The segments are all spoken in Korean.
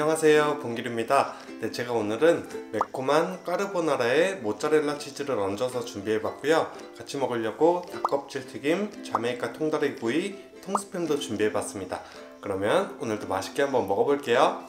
안녕하세요. 봉길입니다. 네 제가 오늘은 매콤한 까르보나라에 모짜렐라 치즈를 얹어서 준비해봤고요. 같이 먹으려고 닭껍질 튀김, 자메이카 통다리 구이, 통스팸도 준비해봤습니다. 그러면 오늘도 맛있게 한번 먹어볼게요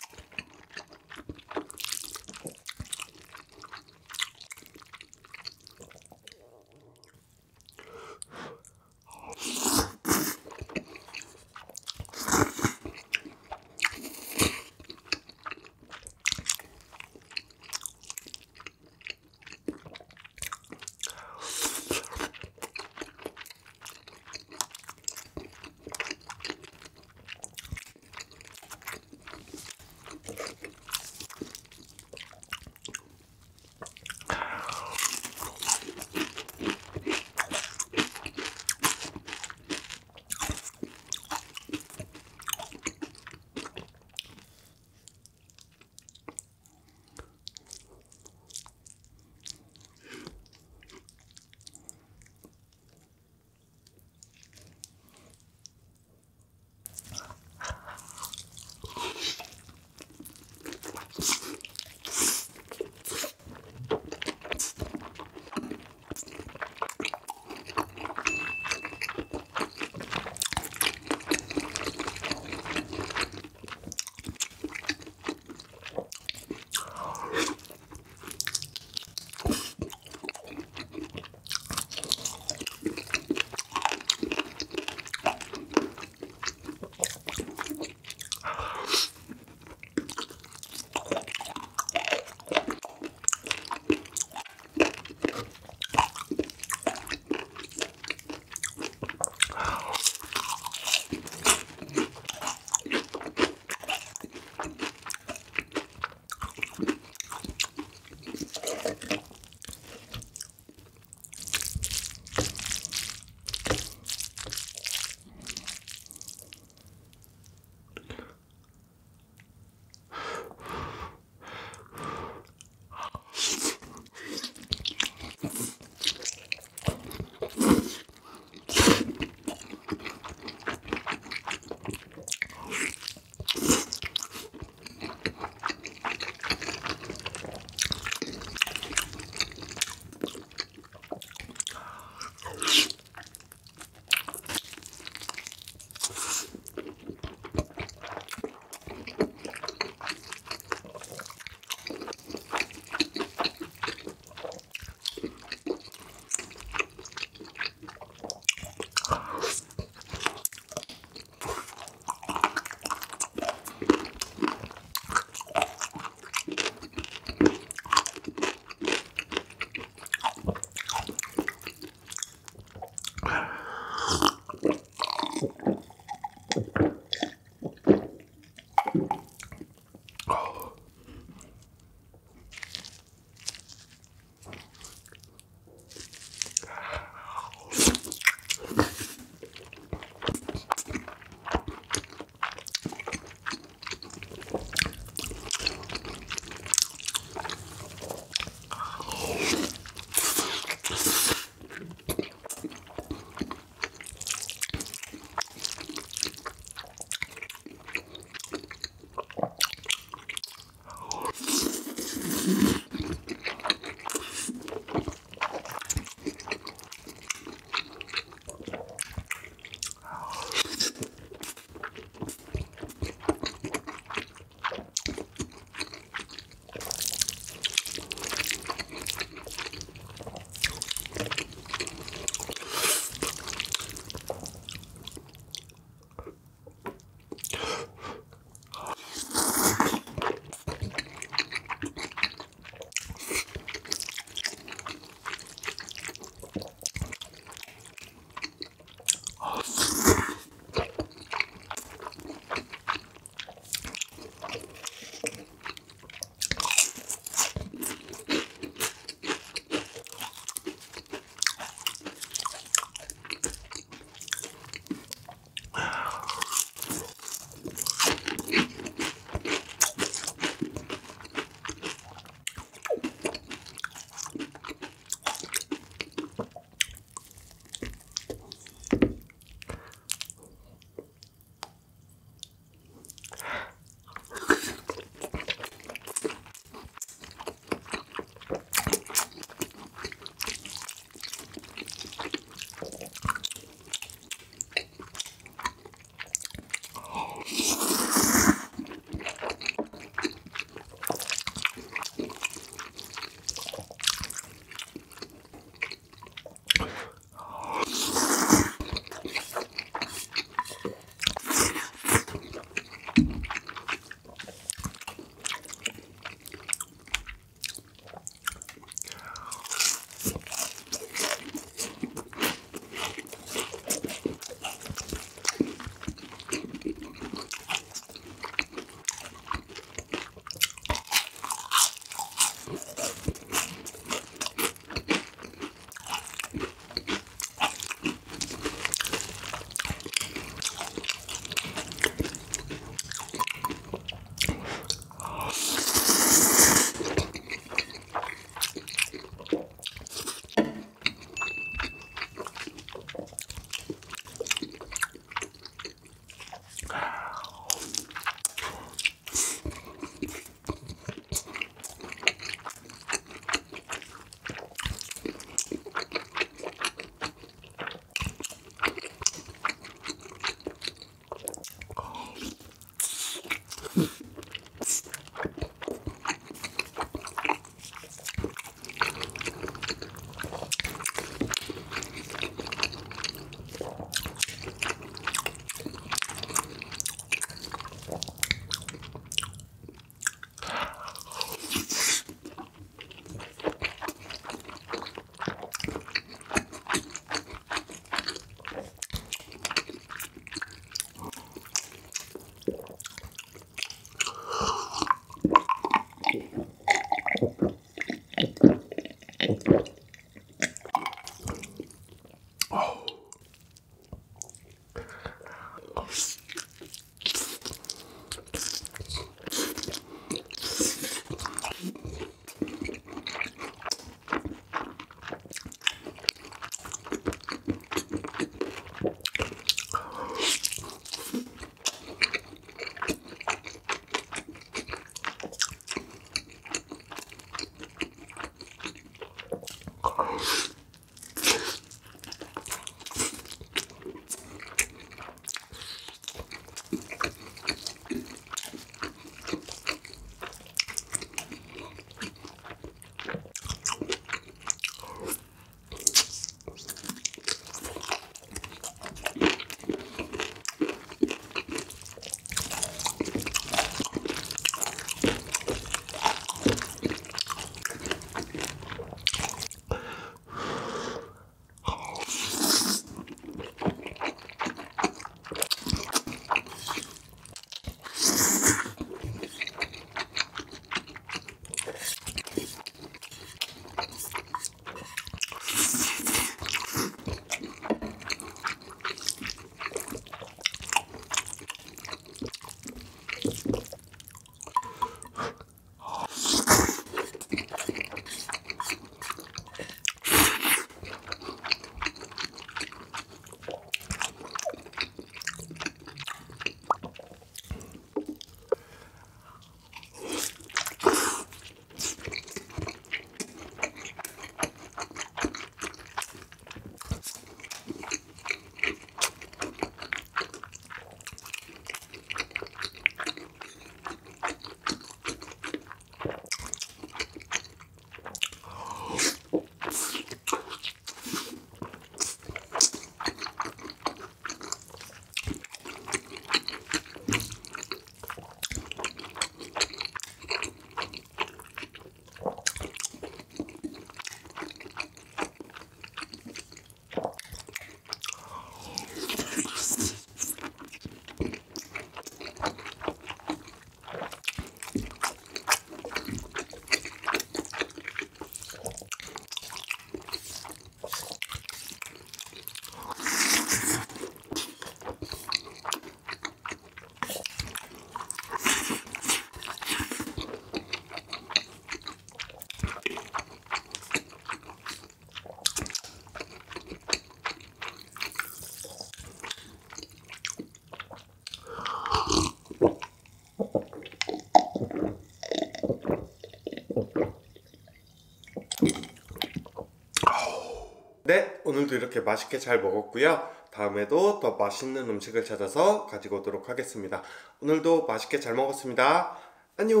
오늘도 이렇게 맛있게 잘 먹었고요. 다음에도 더 맛있는 음식을 찾아서 가지고 오도록 하겠습니다. 오늘도 맛있게 잘 먹었습니다. 안녕.